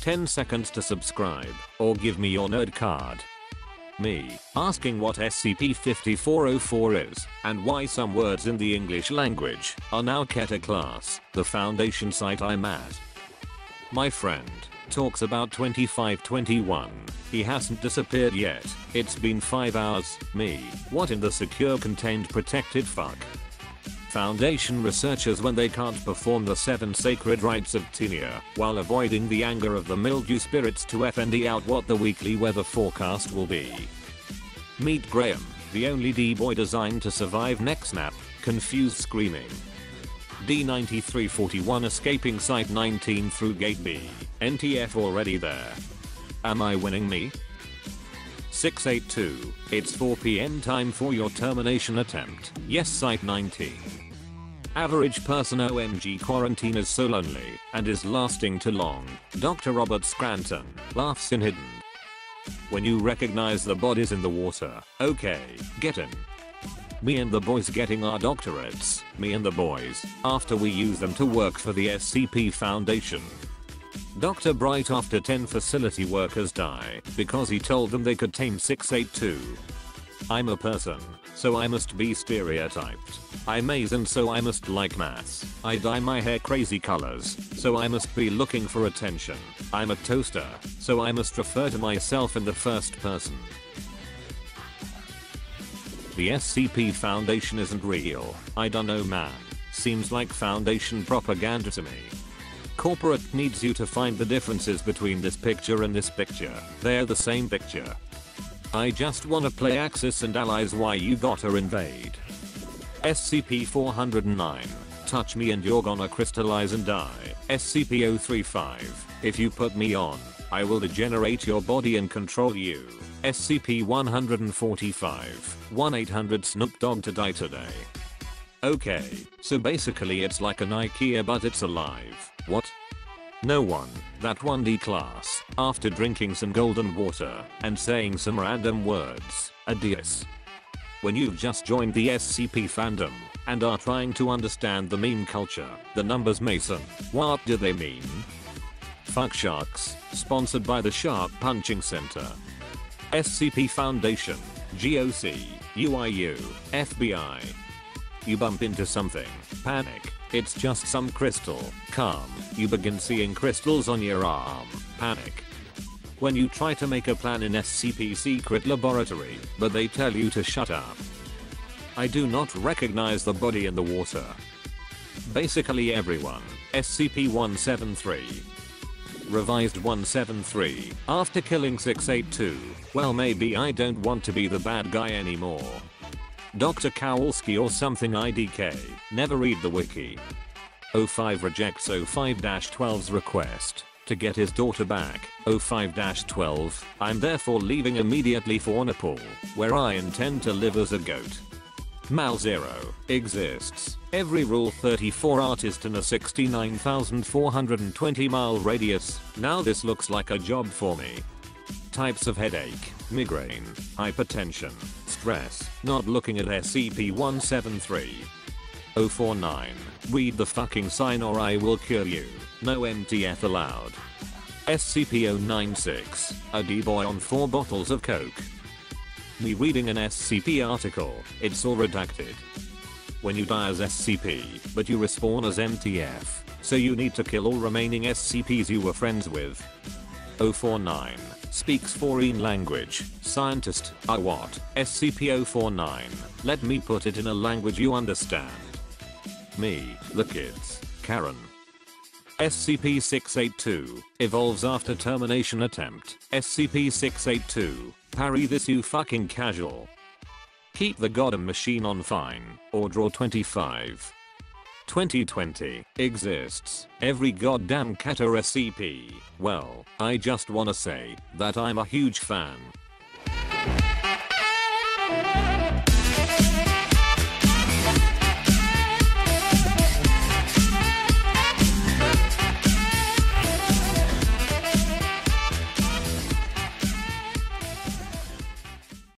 10 seconds to subscribe, or give me your nerd card. Me, asking what SCP-5404 is, and why some words in the English language are now Keter class, the foundation site I'm at. My friend talks about 2521. He hasn't disappeared yet. It's been 5 hours. Me. What in the secure contained protected fuck? Foundation researchers when they can't perform the seven sacred rites of Tinia while avoiding the anger of the mildew spirits to FND out what the weekly weather forecast will be. Meet Graham, the only D-boy designed to survive neck snap, confused screaming. D9341 escaping site 19 through gate B. NTF already there. Am I winning me? 682. It's 4pm time for your termination attempt. Yes site 19. Average person OMG quarantine is so lonely and is lasting too long. Dr. Robert Scranton laughs in hidden. When you recognize the bodies in the water, okay, get in. Me and the boys getting our doctorates, me and the boys, after we use them to work for the SCP Foundation. Dr. Bright after 10 facility workers die because he told them they could tame 682. I'm a person, so I must be stereotyped. I'm Asian so I must like maths. I dye my hair crazy colors, so I must be looking for attention. I'm a toaster, so I must refer to myself in the first person. The SCP Foundation isn't real. I don't know man. Seems like Foundation propaganda to me. Corporate needs you to find the differences between this picture and this picture. They're the same picture. I just wanna play Axis and Allies why you gotta invade. SCP-409. Touch me and you're gonna crystallize and die. SCP-035. If you put me on, I will degenerate your body and control you. SCP-145. 1-800 Snoop Dogg to die today. Okay, so basically it's like an IKEA but it's alive. What? No one, that 1D class, after drinking some golden water and saying some random words, adios. When you've just joined the SCP fandom and are trying to understand the meme culture, the numbers Mason, what do they mean? Fuck Sharks, sponsored by the Shark Punching Center. SCP Foundation, GOC, UIU, FBI. You bump into something, panic, it's just some crystal, calm, you begin seeing crystals on your arm, panic. When you try to make a plan in SCP secret laboratory, but they tell you to shut up. I do not recognize the body in the water. Basically everyone, SCP-173. Revised 173, after killing 682, well maybe I don't want to be the bad guy anymore. Dr. Kowalski or something IDK, never read the wiki. 05 rejects 05-12's request to get his daughter back. 05-12, I'm therefore leaving immediately for Nepal, where I intend to live as a goat. Mal Zero exists. Every Rule 34 artist in a 69,420 mile radius. Now this looks like a job for me. Types of headache, migraine, hypertension, stress, not looking at SCP-173. 049, read the fucking sign or I will kill you, no MTF allowed. SCP-096, a D-boy on 4 bottles of coke. Me reading an SCP article, it's all redacted. When you die as SCP, but you respawn as MTF, so you need to kill all remaining SCPs you were friends with. 049, speaks foreign language, scientist, I what, SCP-049, let me put it in a language you understand. Me, the kids, Karen. SCP-682, evolves after termination attempt, SCP-682, parry this you fucking casual. Keep the goddamn machine on fine, or draw 25. 2020 exists. Every goddamn Keter SCP. Well, I just wanna say that I'm a huge fan.